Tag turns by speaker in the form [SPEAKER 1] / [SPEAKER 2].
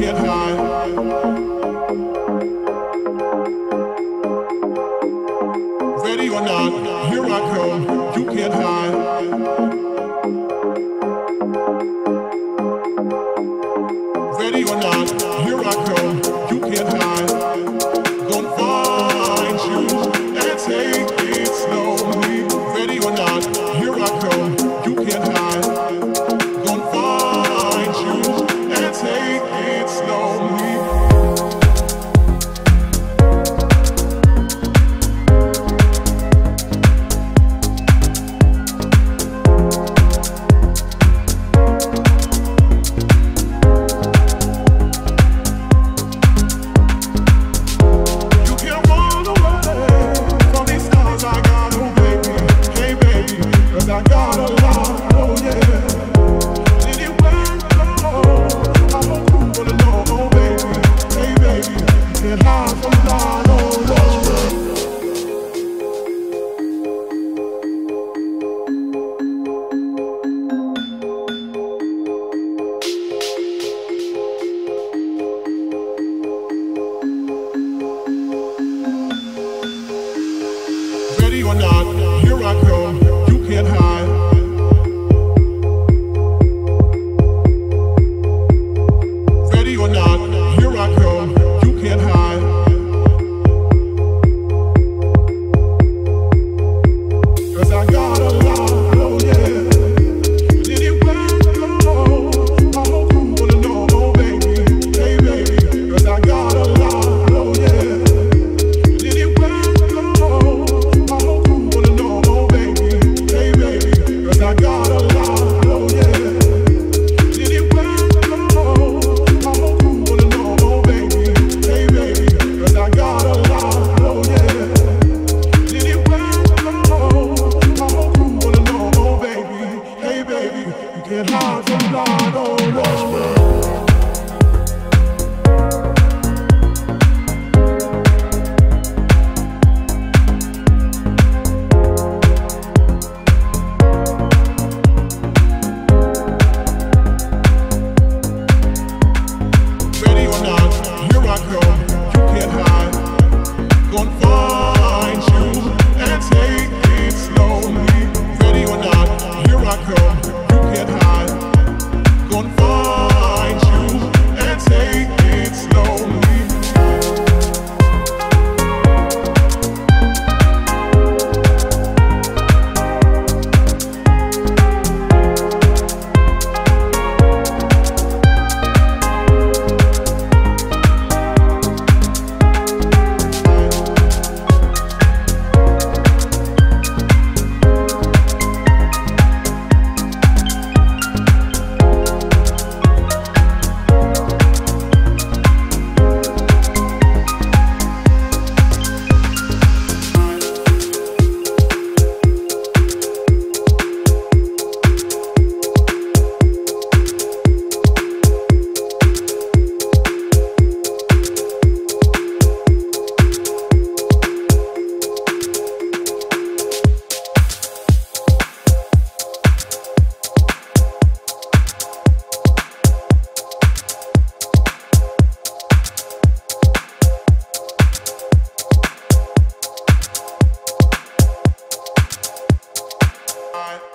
[SPEAKER 1] Ready or not, here I come. You can't hide. Not, here I come, Bye.